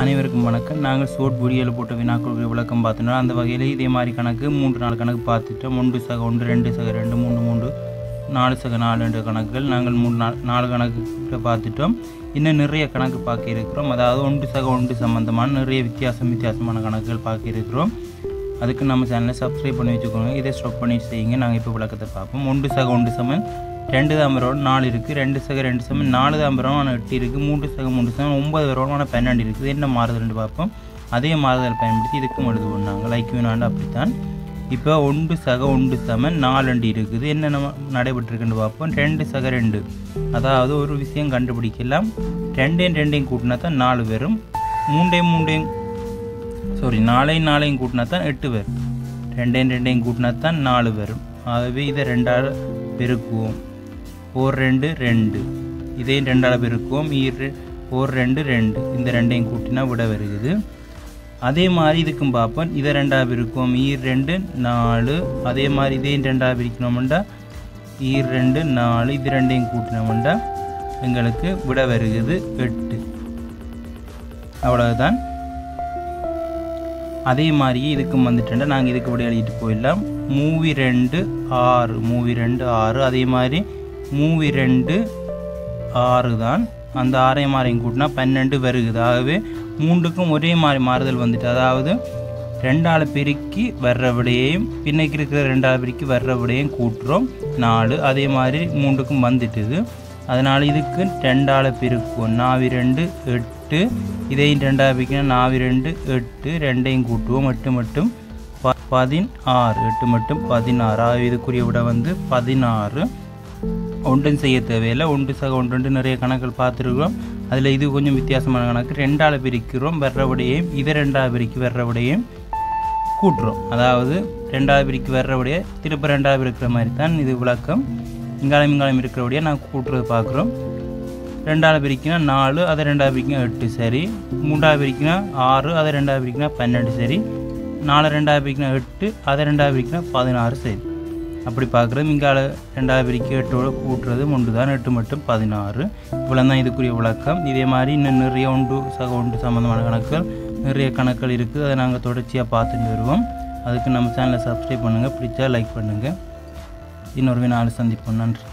அனைவருக்கும் வணக்கம். நாங்கள் சோட் பொரியல் போட்ட வினாக்களுக்கு விளக்கம் பார்த்துட்டோம் அந்த வகையில் இதே மாதிரி கணக்கு மூன்று நாலு கணக்கு பார்த்துட்டோம். ஒன்று சக ஒன்று ரெண்டு சக ரெண்டு மூணு மூன்று நாலு சக நாலு ரெண்டு கணக்குகள் நாங்கள் மூணு நாலு நாலு கணக்கு பார்த்துட்டோம். இன்னும் நிறைய கணக்கு பார்க்க இருக்கிறோம் அதாவது ஒன்று சக ஒன்று சம்மந்தமான நிறைய வித்தியாசம் வித்தியாசமான கணக்குகள் பார்க்க இருக்கிறோம் அதுக்கு நம்ம சேனலை சப்ஸ்கிரைப் பண்ணி வச்சுக்கோங்க. இதை ஸ்டாப் பண்ணி செய்யுங்க. நாங்கள் இப்போ விளக்கத்தை பார்ப்போம். ஒன்று சக ஒன்று சமன் ரெண்டு தாம்பரம் நாலு இருக்குது ரெண்டு சக ரெண்டு சமன் நாலு தாம்பரம் ஆனால் எட்டு இருக்குது மூன்று சக மூன்று சமம் ஒன்பது வரோம் ஆனால் பன்னெண்டு இருக்குது. என்ன மாறுதல்னு பார்ப்போம். அதே மாறுதல் பயன்படுத்தி இதுக்கும் எழுதுவோம் நாங்கள் லைக் வேணாண்டு அப்படித்தான். இப்போ ஒன்று சக ஒன்று சமன் நாலண்டு இருக்குது. என்னென்ன நம்ம நடைபெற்றிருக்குன்னு பார்ப்போம். ரெண்டு சக ரெண்டு. அதாவது ஒரு விஷயம் கண்டுபிடிக்கலாம். ரெண்டையும் ரெண்டையும் கூட்டினா தான் நாலு பேரும் மூண்டையும் மூண்டையும் சாரி நாளையும் நாளையும் கூட்டினா தான் எட்டு பேர் ரெண்டையும் ரெண்டையும் கூட்டினா தான் நாலு பேரும் ஆகவே இதை ரெண்டால் பெருக்குவோம். ஓர் ரெண்டு. ரெண்டு இதையும் ரெண்டால் பெருக்குவோம் ஈர் ஓர் ரெண்டு. ரெண்டு இந்த ரெண்டையும் கூட்டினா விட வருகுது அதே மாதிரி இதுக்கும் பார்ப்போம். இதை ரெண்டாக பிரிக்குவோம் ஈர் ரெண்டு நாலு. அதே மாதிரி இதையும் ரெண்டாக பிரிக்கணும்டா ஈர் ரெண்டு நாலு. இது ரெண்டையும் கூட்டினோம்டா. எங்களுக்கு விட வருகுது எட்டு. அவ்வளவுதான். அதே மாதிரியே இதுக்கும் வந்துட்டேன்டா. நாங்கள் இதுக்கு விட எழுதிட்டு போயிடலாம். மூவி ரெண்டு ஆறு. மூவி ரெண்டு ஆறு. அதே மாதிரி மூவி ரெண்டு ஆறு தான் அந்த ஆறையும் மாறையும் கூட்டினா பன்னெண்டு வருகுது ஆகவே மூன்றுக்கும் ஒரே மாதிரி மாறுதல் வந்துட்டு அதாவது ரெண்டாள் பெருக்கி வர்ற விடையையும் பின்னைக்கு இருக்கிற ரெண்டாள் பெருக்கி வர்ற விடையும் கூட்டுறோம். நாலு அதே மாதிரி மூன்றுக்கும் வந்துட்டுது. அதனால் இதுக்கு ரெண்டாள் பெருக்குவோம். நாவி ரெண்டு எட்டு இதையும் ரெண்டாவது பிரிக்கணும் நாவி ரெண்டு எட்டு ரெண்டையும் கூட்டுவோம். எட்டு மட்டும் ப பதினாறு எட்டு மட்டும் பதினாறு. ஆகவே இதுக்குரிய விட வந்து பதினாறு. ஒன்றும் செய்ய தேவையில்லை. ஒன்று சக ஒன்று நிறைய கணக்குகள் பார்த்துருக்கோம் அதில் இது கொஞ்சம் வித்தியாசமான கணக்கு. ரெண்டாள் பிரிக்கிறோம் வர்ற இதை ரெண்டாவது பிரிக்கு வர்ற கூட்டுறோம். அதாவது ரெண்டாவது பிரிக்கு வர்ற திருப்ப ரெண்டாவது இருக்கிற மாதிரி தான் இது விளக்கம். இங்காலம் இங்காலம் இருக்கிறபடியே நான் கூட்டுறது பார்க்குறோம். ரெண்டாவது பிரிக்கினா நாலு அதை ரெண்டாவது பிரிக்கினா எட்டு சரி. மூன்றாவது பிரிக்கினா ஆறு அதை ரெண்டாவது பிரிக்கினா பன்னெண்டு சரி. நாலு ரெண்டாவது பிரிக்கினா எட்டு அதை ரெண்டாவது பிரிக்கினா பதினாறு சரி. அப்படி பார்க்குறது இங்கால ரெண்டாவது பிரிக்கு எட்டோட கூட்டுறது ஒன்று தான் எட்டு மட்டும் பதினாறு. இவ்வளோ தான் இதுக்குரிய விளக்கம். இதே மாதிரி இன்னும் நிறைய ஒன்று சக ஒன்று சம்மந்தமான கணக்குகள் நிறைய கணக்குகள் இருக்குது அதை நாங்கள் தொடர்ச்சியாக பார்த்துட்டு வருவோம். அதுக்கு நம்ம சேனலை சப்ஸ்கிரைப் பண்ணுங்கள் பிடிச்சா லைக் பண்ணுங்கள் இன்னொரு நாள் சந்திப்போம். நன்றி.